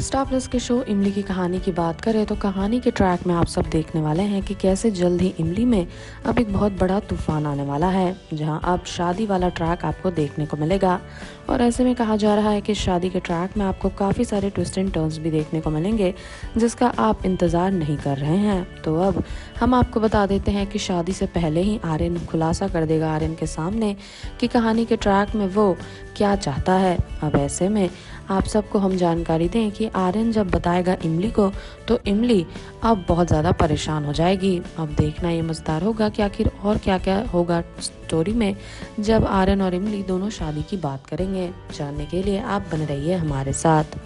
Star plus के show इमली की कहानी की बात करें तो कहानी के ट्रैक में आप सब देखने वाले हैं कि कैसे जल्द ही इमली में अब एक बहुत बड़ा तूफ़ान आने वाला है, जहाँ अब शादी वाला ट्रैक आपको देखने को मिलेगा। और ऐसे में कहा जा रहा है कि शादी के ट्रैक में आपको काफ़ी सारे ट्विस्ट एंड टर्न्स भी देखने को मिलेंगे, जिसका आप इंतज़ार नहीं कर रहे हैं। तो अब हम आपको बता देते हैं कि शादी से पहले ही आर्यन खुलासा कर देगा आर्यन के सामने कि कहानी के ट्रैक में वो क्या चाहता है? अब ऐसे में आप सबको हम जानकारी दें कि आर्यन जब बताएगा इमली को तो इमली अब बहुत ज़्यादा परेशान हो जाएगी। अब देखना ये मज़ेदार होगा कि आखिर और क्या क्या होगा स्टोरी में जब आर्यन और इमली दोनों शादी की बात करेंगे। जानने के लिए आप बने रहिए हमारे साथ।